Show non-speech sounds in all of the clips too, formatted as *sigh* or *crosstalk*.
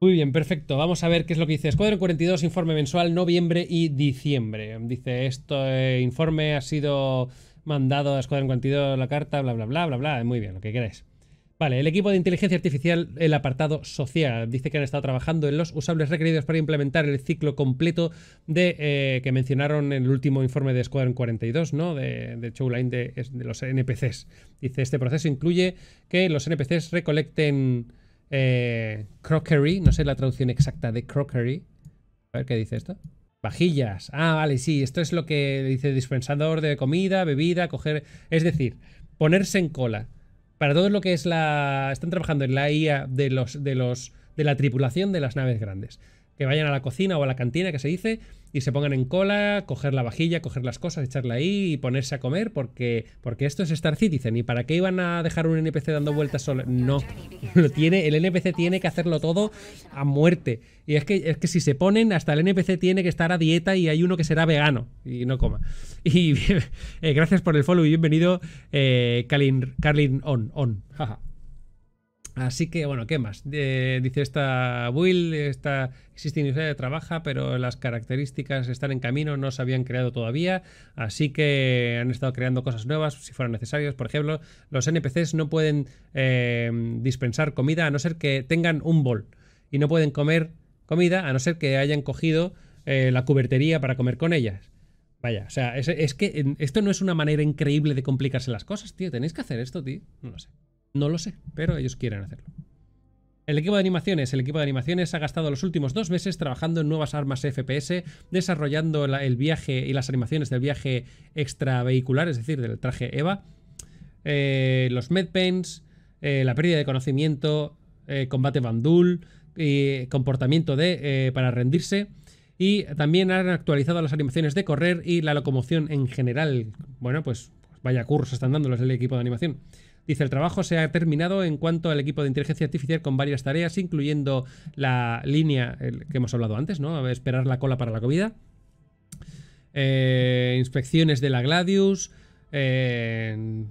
Muy bien, perfecto. Vamos a ver qué es lo que dice Escuadrón 42, informe mensual, noviembre y diciembre. Dice, esto eh, informe ha sido mandado a Escuadrón 42 la carta, bla, bla, bla, bla, bla. Muy bien, lo que queráis. Vale, el equipo de inteligencia artificial, el apartado social, dice que han estado trabajando en los usables requeridos para implementar el ciclo completo de eh, que mencionaron en el último informe de Squadron 42, ¿no? De, de Showline de, de, los NPCs. Dice, este proceso incluye que los NPCs recolecten eh, crockery, no sé la traducción exacta de crockery. A ver qué dice esto. Vajillas. Ah, vale, sí, esto es lo que dice dispensador de comida, bebida, coger... Es decir, ponerse en cola para todo lo que es la. Están trabajando en la IA de los. de los. de la tripulación de las naves grandes. Que vayan a la cocina o a la cantina, que se dice, y se pongan en cola, coger la vajilla, coger las cosas, echarla ahí y ponerse a comer, porque, porque esto es Star Citizen. ¿Y para qué iban a dejar un NPC dando vueltas solo? No. *laughs* Lo tiene, el NPC tiene que hacerlo todo a muerte. Y es que, es que si se ponen, hasta el NPC tiene que estar a dieta y hay uno que será vegano y no coma. *laughs* Y *laughs* eh, gracias por el follow y bienvenido, eh, Carlin, On. on. Jaja. Así que, bueno, ¿qué más? dice esta Will, esta Existing Universidad trabaja, pero las características están en camino, no se habían creado todavía, así que han estado creando cosas nuevas si fueran necesarias. Por ejemplo, los NPCs no pueden eh, dispensar comida a no ser que tengan un bol y no pueden comer comida a no ser que hayan cogido eh, la cubertería para comer con ellas. Vaya, o sea, es, es que esto no es una manera increíble de complicarse las cosas, tío. Tenéis que hacer esto, tío. No lo sé. No lo sé, pero ellos quieren hacerlo. El equipo de animaciones. El equipo de animaciones ha gastado los últimos dos meses trabajando en nuevas armas FPS, desarrollando el viaje y las animaciones del viaje extravehicular, es decir, del traje EVA, eh, los medpains, eh, la pérdida de conocimiento, eh, combate bandul, y comportamiento de para rendirse. Y también han actualizado las animaciones de correr y la locomoción en general. Bueno, pues vaya cursos están dándolos el equipo de animación. Dice, el trabajo se ha terminado en cuanto al equipo de inteligencia artificial con varias tareas, incluyendo la línea que hemos hablado antes, ¿no? Esperar la cola para la comida. Eh, inspecciones de la Gladius. Eh,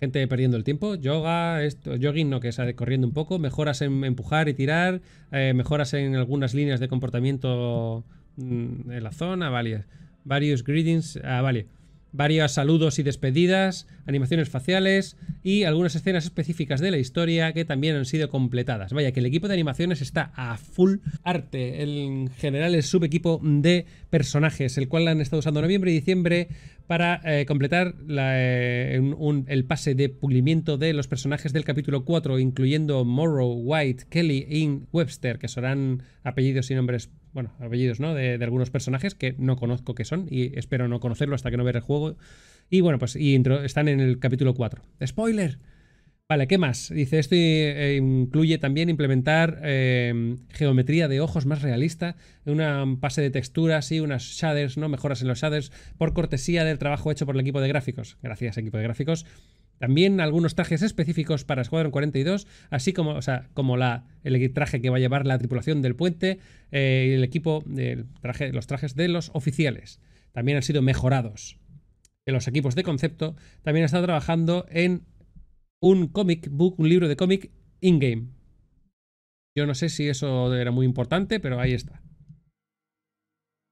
gente perdiendo el tiempo. Yoga, esto, jogging, no, que es corriendo un poco. Mejoras en empujar y tirar. Eh, mejoras en algunas líneas de comportamiento mm, en la zona. Vale. Varios greetings. Ah, vale varios saludos y despedidas, animaciones faciales y algunas escenas específicas de la historia que también han sido completadas. Vaya que el equipo de animaciones está a full arte, en general el subequipo de personajes, el cual han estado usando noviembre y diciembre para eh, completar eh, el pase de pulimiento de los personajes del capítulo 4, incluyendo Morrow, White, Kelly y Webster, que serán apellidos y nombres bueno, apellidos, ¿no? De, algunos personajes que no conozco qué son y espero no conocerlo hasta que no vea el juego. Y bueno, pues y están en el capítulo 4. ¡Spoiler! Vale, ¿qué más? Dice, esto eh, incluye también implementar em, geometría de ojos más realista, una pase de texturas y unas shaders, ¿no? Mejoras en los shaders por cortesía del trabajo hecho por el equipo de gráficos. Gracias, equipo de gráficos. También algunos trajes específicos para Squadron 42, así como, o sea, como la, el traje que va a llevar la tripulación del puente eh, el equipo, de traje, los trajes de los oficiales. También han sido mejorados. En los equipos de concepto también han estado trabajando en un comic book, un libro de cómic in-game. Yo no sé si eso era muy importante, pero ahí está.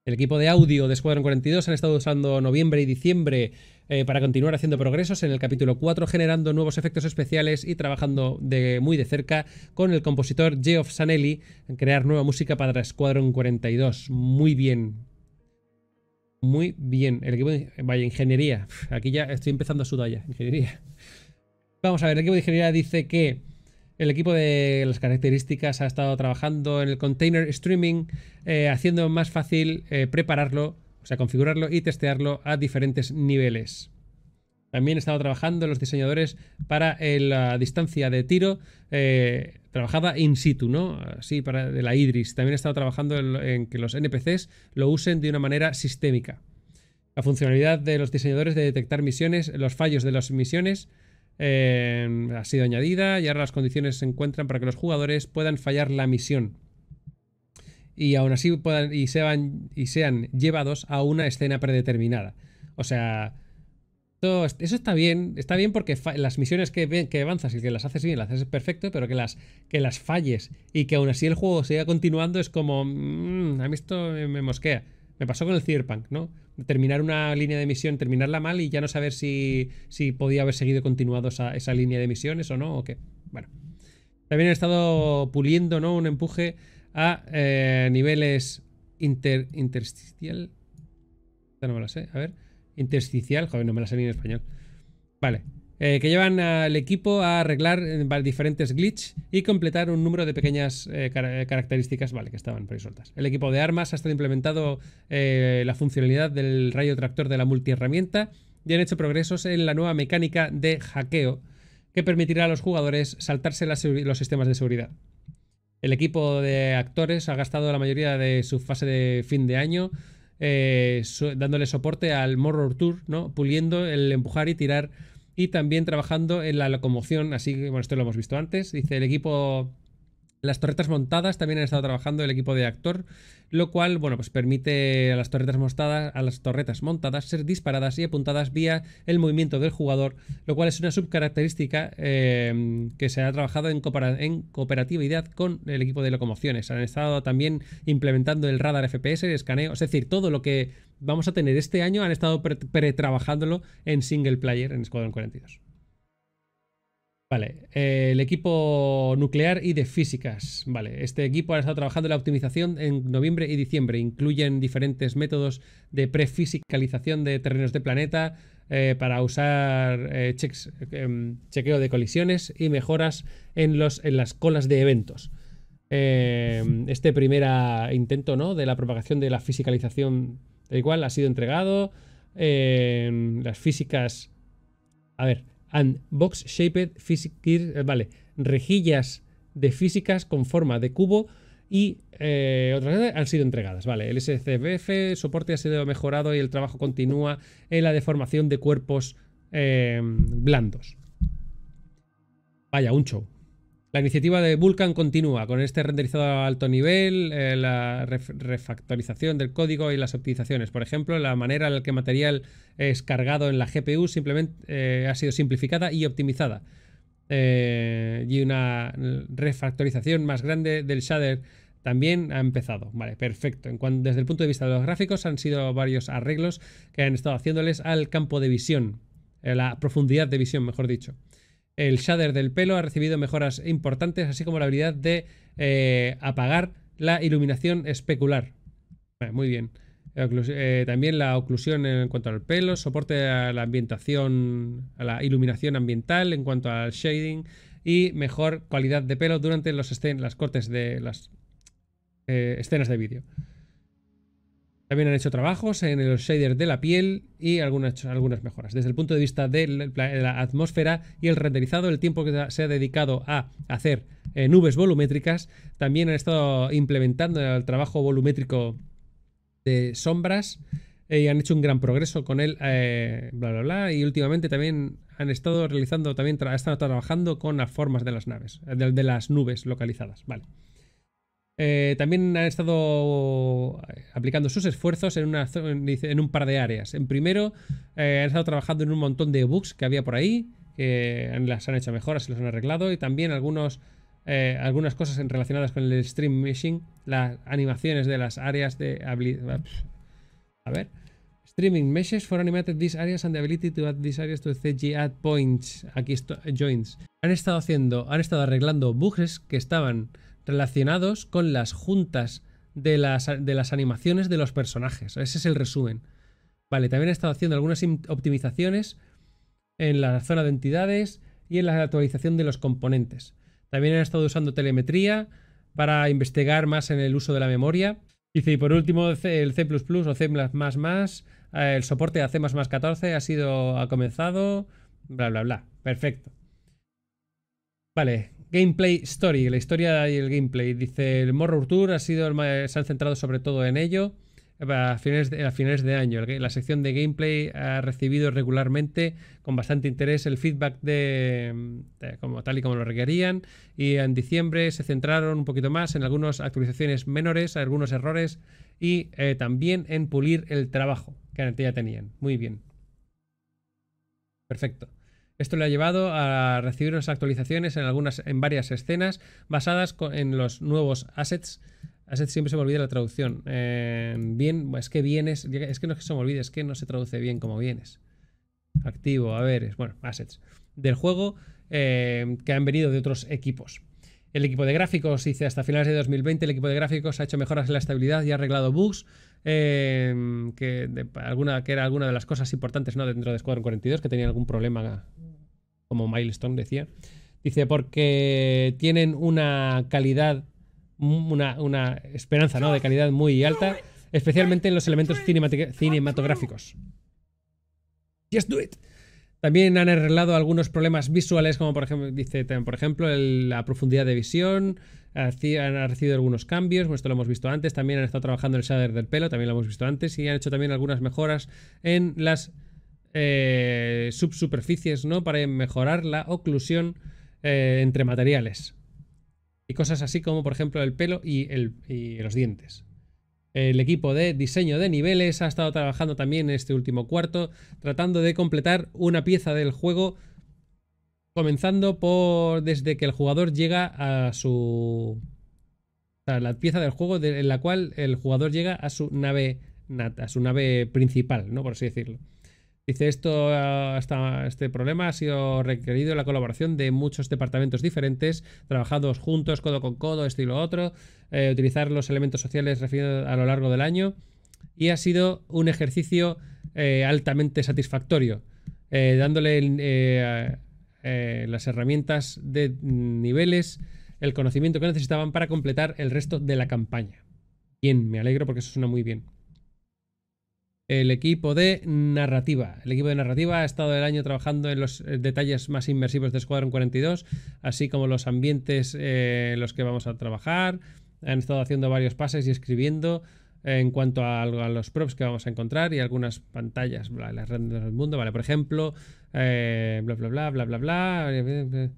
El equipo de audio de Squadron 42 han estado usando noviembre y diciembre eh, para continuar haciendo progresos en el capítulo 4, generando nuevos efectos especiales y trabajando de, muy de cerca con el compositor Geoff Sanelli en crear nueva música para Squadron 42. Muy bien. Muy bien. El equipo de vaya, ingeniería. Aquí ya estoy empezando a sudar ya. Ingeniería. Vamos a ver, el equipo de ingeniería dice que el equipo de las características ha estado trabajando en el container streaming, eh, haciendo más fácil eh, prepararlo o sea, configurarlo y testearlo a diferentes niveles. También he estado trabajando los diseñadores para eh, la distancia de tiro eh, trabajada in situ, ¿no? Así, para de la Idris. También he estado trabajando en, que los NPCs lo usen de una manera sistémica. La funcionalidad de los diseñadores de detectar misiones, los fallos de las misiones, eh, ha sido añadida y ahora las condiciones se encuentran para que los jugadores puedan fallar la misión y aún así puedan y sean, y sean llevados a una escena predeterminada. O sea, Esto, eso está bien, está bien porque las misiones que, que, avanzas y que las haces bien, las haces perfecto, pero que las, que las falles y que aún así el juego siga continuando es como... Mm, a mí esto me mosquea. Me pasó con el Cyberpunk, ¿no? Terminar una línea de misión, terminarla mal y ya no saber si, si podía haber seguido continuado esa, esa línea de misiones o no, o qué. Bueno. También he estado puliendo, ¿no? Un empuje a eh, niveles inter, intersticial. Esta no me la sé. A ver. Intersticial. Joder, no me la sé ni en español. Vale. Eh, que llevan al equipo a arreglar eh, diferentes glitches y completar un número de pequeñas características vale, que estaban sueltas. El equipo de armas ha estado implementado la funcionalidad del rayo tractor de la multiherramienta y han hecho progresos en la nueva mecánica de hackeo que permitirá a los jugadores saltarse los sistemas de seguridad. El equipo de actores ha gastado la mayoría de su fase de fin de año eh, dándole soporte al Morror Tour, ¿no? puliendo el empujar y tirar y también trabajando en la locomoción, así que bueno, esto lo hemos visto antes. Dice el equipo las torretas montadas también han estado trabajando el equipo de actor, lo cual, bueno, pues permite a las torretas montadas, a las torretas montadas ser disparadas y apuntadas vía el movimiento del jugador, lo cual es una subcaracterística eh, que se ha trabajado en, cooperatividad con el equipo de locomociones. Han estado también implementando el radar FPS, el escaneo, es decir, todo lo que vamos a tener este año han estado pre-trabajándolo en single player en Squadron 42. Vale, eh, el equipo nuclear y de físicas. Vale, este equipo ha estado trabajando en la optimización en noviembre y diciembre. Incluyen diferentes métodos de prefisicalización de terrenos de planeta eh, para usar eh, em, chequeo de colisiones y mejoras en, las colas de eventos. este primer intento ¿no? de la propagación de la fisicalización igual ha sido entregado. las físicas... A ver, and box shaped eh, vale, rejillas de físicas con forma de cubo y eh, otras han sido entregadas. Vale, el SCBF soporte ha sido mejorado y el trabajo continúa en la deformación de cuerpos eh, blandos. Vaya, un show. La iniciativa de Vulkan continúa con este renderizado a alto nivel, eh, la refactorización del código y las optimizaciones. Por ejemplo, la manera en la que material es cargado en la GPU simplemente eh, ha sido simplificada y optimizada. Eh, y una refactorización más grande del shader también ha empezado. Vale, perfecto. En desde el punto de vista de los gráficos han sido varios arreglos que han estado haciéndoles al campo de visión, la profundidad de visión, mejor dicho. El shader del pelo ha recibido mejoras importantes, así como la habilidad de eh, apagar la iluminación especular. muy bien. Eh, también la oclusión en cuanto al pelo, soporte a la ambientación, a la iluminación ambiental en cuanto al shading y mejor calidad de pelo durante los las cortes de las eh, escenas de vídeo. También han hecho trabajos en los shaders de la piel y algunas, algunas mejoras. Desde el punto de vista de la atmósfera y el renderizado, el tiempo que se ha dedicado a hacer eh, nubes volumétricas, también han estado implementando el trabajo volumétrico de sombras eh, y han hecho un gran progreso con él, eh, bla, bla, bla. Y últimamente también han estado realizando, también han estado trabajando con las formas de las naves, de las nubes localizadas. Vale. Eh, también han estado eh, aplicando sus esfuerzos en, un par de áreas. En primero, eh, han estado trabajando en un montón de bugs que había por ahí, que las han hecho mejoras, y los han arreglado, y también algunos, algunas cosas relacionadas con el stream meshing, las animaciones de las áreas de habilidad. A ver. Streaming meshes for animated these areas and the ability to add these areas to CG add points. Aquí joins. Han estado haciendo, han estado arreglando bugs que estaban relacionados con las juntas de las, de las animaciones de los personajes. Ese es el resumen. Vale, también he estado haciendo algunas optimizaciones en la zona de entidades y en la actualización de los componentes. También he estado usando telemetría para investigar más en el uso de la memoria. y por último el C, o C++, eh, el soporte a C++14 ha sido ha comenzado, bla bla bla. Perfecto. Vale, Gameplay Story, la historia y el gameplay. Dice, el Morrow Tour ha sido se han centrado sobre todo en ello a finales de, a finales de año. La sección de gameplay ha recibido regularmente con bastante interés el feedback de, como, tal y como lo requerían y en diciembre se centraron un poquito más en algunas actualizaciones menores, algunos errores y eh, también en pulir el trabajo que ya tenían. Muy bien. Perfecto. Esto le ha llevado a recibir unas actualizaciones en algunas, en varias escenas basadas en los nuevos assets. Assets siempre se me olvida la traducción. Bien, es que bienes, es que no es que se me olvide, es que no se traduce bien como bienes. Activo, a ver, bueno, assets del juego eh, que han venido de otros equipos. El equipo de gráficos dice hasta finales de 2020 el equipo de gráficos ha hecho mejoras en la estabilidad y ha arreglado bugs eh, que, alguna, que era alguna de las cosas importantes ¿no? dentro de Squadron 42 que tenían algún problema como Milestone decía. Dice porque tienen una calidad, una, una esperanza ¿no? de calidad muy alta, especialmente en los elementos cinematográficos. Just do it. También han arreglado algunos problemas visuales, como por ejemplo, dice, por ejemplo, la profundidad de visión. Han recibido algunos cambios, esto lo hemos visto antes. También han estado trabajando en el shader del pelo, también lo hemos visto antes. Y han hecho también algunas mejoras en las eh, subsuperficies, ¿no? Para mejorar la oclusión eh, entre materiales. Y cosas así como, por ejemplo, el pelo y los dientes. El equipo de diseño de niveles ha estado trabajando también en este último cuarto, tratando de completar una pieza del juego, comenzando por desde que el jugador llega a su... O sea, la pieza del juego en la cual el jugador llega a su nave, a su nave principal, ¿no? Por así decirlo. Dice esto, hasta este problema ha sido requerido la colaboración de muchos departamentos diferentes, trabajados juntos, codo con codo, esto y lo otro, eh, utilizar los elementos sociales a lo largo del año y ha sido un ejercicio eh, altamente satisfactorio, eh, dándole las herramientas de niveles, el conocimiento que necesitaban para completar el resto de la campaña. Bien, me alegro porque eso suena muy bien el equipo de narrativa. El equipo de narrativa ha estado el año trabajando en los eh, detalles más inmersivos de Squadron 42, así como los ambientes eh, en los que vamos a trabajar. Han estado haciendo varios pases y escribiendo en cuanto a, los props que vamos a encontrar y algunas pantallas, bla, las redes del mundo, vale, por ejemplo, eh, bla, bla, bla, bla, bla, bla,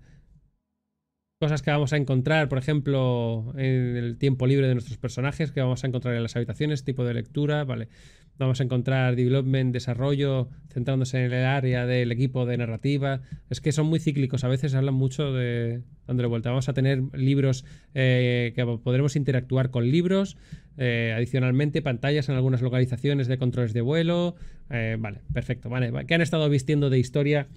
cosas que vamos a encontrar, por ejemplo, en el tiempo libre de nuestros personajes, que vamos a encontrar en las habitaciones, tipo de lectura, vale. Vamos a encontrar development, desarrollo, centrándose en el área del equipo de narrativa. Es que son muy cíclicos, a veces hablan mucho de dándole vuelta. Vamos a tener libros eh, que podremos interactuar con libros. Eh, adicionalmente, pantallas en algunas localizaciones de controles de vuelo. Eh, vale, perfecto. Vale, que han estado vistiendo de historia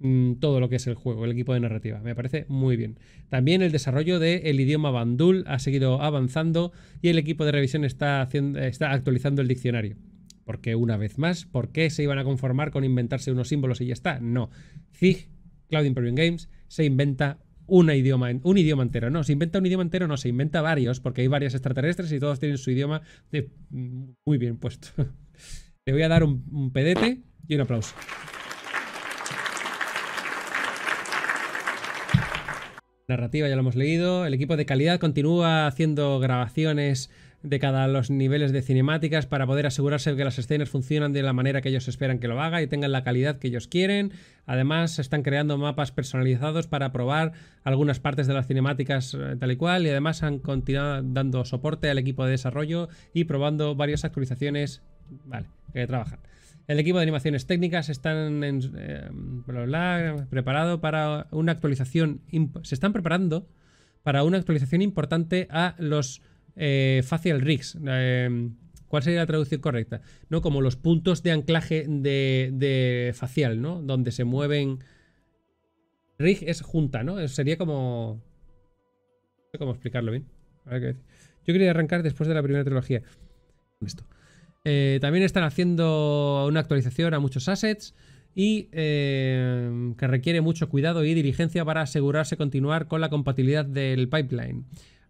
mm, todo lo que es el juego, el equipo de narrativa. Me parece muy bien. También el desarrollo del idioma Bandul ha seguido avanzando y el equipo de revisión está, haciendo, está actualizando el diccionario. Porque una vez más, ¿por qué se iban a conformar con inventarse unos símbolos y ya está? No. Zig, Cloud Imperium Games, se inventa un idioma, un idioma entero. No, se inventa un idioma entero, no, se inventa varios, porque hay varios extraterrestres y todos tienen su idioma muy bien puesto. *laughs* Le voy a dar un pedete y un aplauso. Narrativa ya lo hemos leído. El equipo de calidad continúa haciendo grabaciones de cada los niveles de cinemáticas para poder asegurarse de que las escenas funcionan de la manera que ellos esperan que lo haga y tengan la calidad que ellos quieren. Además, están creando mapas personalizados para probar algunas partes de las cinemáticas eh, tal y cual y además han continuado dando soporte al equipo de desarrollo y probando varias actualizaciones vale, que trabajan. El equipo de animaciones técnicas están en, eh, preparado para una actualización. Se están preparando para una actualización importante a los eh, facial rigs. Eh, ¿Cuál sería la traducción correcta? ¿No? Como los puntos de anclaje de, facial, ¿no? Donde se mueven. Rig es junta, ¿no? Sería como. No sé cómo explicarlo bien. Yo quería arrancar después de la primera trilogía. Esto. Eh, también están haciendo una actualización a muchos assets y que requiere mucho cuidado y diligencia para asegurarse continuar con la compatibilidad del pipeline.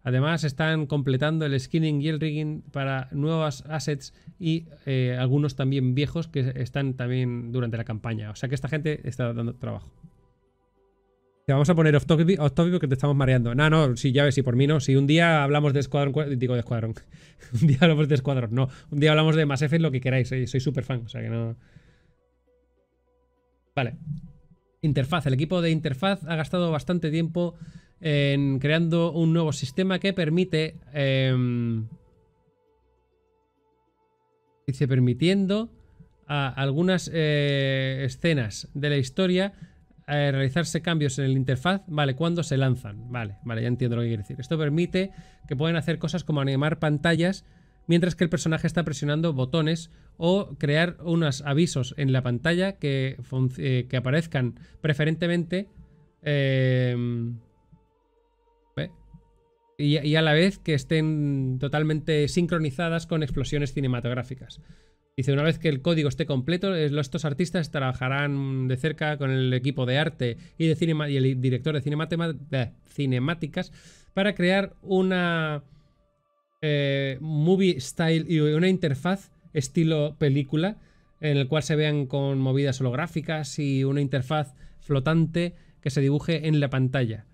Además, están completando el skinning y el rigging para nuevos assets y eh, algunos también viejos que están también durante la campaña. O sea que esta gente está dando trabajo. Te vamos a poner off topic, porque te estamos mareando. No, no, sí, ya ves, si por mí no. Si un día hablamos de Escuadrón, digo de Escuadrón. *laughs* un día hablamos de Escuadrón, no. Un día hablamos de Mass Effect, lo que queráis. Soy súper fan, o sea que no. Vale. Interfaz. El equipo de interfaz ha gastado bastante tiempo en creando un nuevo sistema que permite... Eh, dice permitiendo a algunas eh, escenas de la historia realizarse cambios en el interfaz, vale, cuando se lanzan. Vale, vale, ya entiendo lo que quiere decir. Esto permite que pueden hacer cosas como animar pantallas mientras que el personaje está presionando botones o crear unos avisos en la pantalla que, eh, que aparezcan preferentemente em, y, a la vez que estén totalmente sincronizadas con explosiones cinematográficas. Dice, una vez que el código esté completo, estos artistas trabajarán de cerca con el equipo de arte y, de y el director de, cinemáticas para crear una eh, movie style y una interfaz estilo película en el cual se vean con movidas holográficas y una interfaz flotante que se dibuje en la pantalla.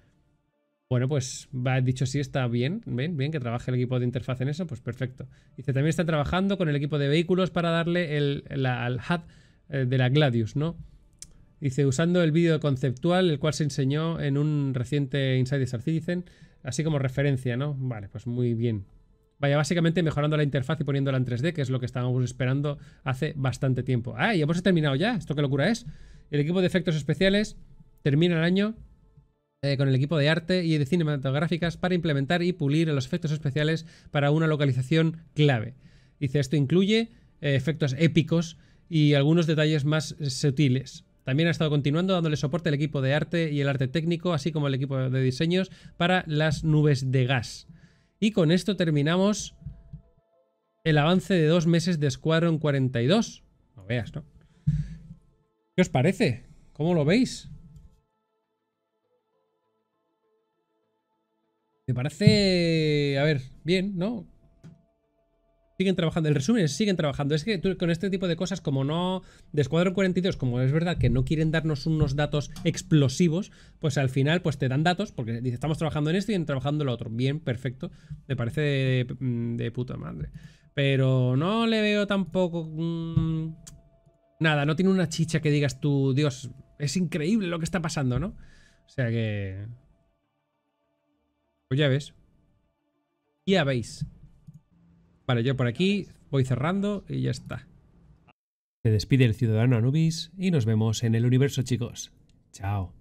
Bueno, pues va dicho sí, está bien, bien, bien que trabaje el equipo de interfaz en eso, pues perfecto. Dice, también está trabajando con el equipo de vehículos para darle el, al HUD eh, de la Gladius, ¿no? Dice, usando el vídeo conceptual, el cual se enseñó en un reciente Inside Citizen, así como referencia, ¿no? Vale, pues muy bien. Vaya, básicamente mejorando la interfaz y poniéndola en 3D, que es lo que estábamos esperando hace bastante tiempo. ¡Ah! Ya hemos terminado ya. ¿Esto qué locura es? El equipo de efectos especiales termina el año eh, con el equipo de arte y de cinematográficas para implementar y pulir los efectos especiales para una localización clave. Dice, esto incluye eh, efectos épicos y algunos detalles más sutiles. También ha estado continuando dándole soporte al equipo de arte y el arte técnico, así como el equipo de diseños para las nubes de gas. Y con esto terminamos el avance de dos meses de Squadron 42. No veas, ¿no? ¿Qué os parece? ¿Cómo lo veis? Me parece... A ver, bien, ¿no? Siguen trabajando. El resumen es siguen trabajando. Es que con este tipo de cosas, como no. De Squadron 42, como es verdad que no quieren darnos unos datos explosivos, pues al final pues te dan datos, porque dice, estamos trabajando en esto y en trabajando en lo otro. Bien, perfecto. Me parece de, puta madre. Pero no le veo tampoco. Mm, nada, no tiene una chicha que digas tú, Dios, es increíble lo que está pasando, ¿no? O sea que. Pues ya ves. Ya veis. Vale, yo por aquí voy cerrando y ya está. Se despide el ciudadano Anubis y nos vemos en el universo, chicos. Chao.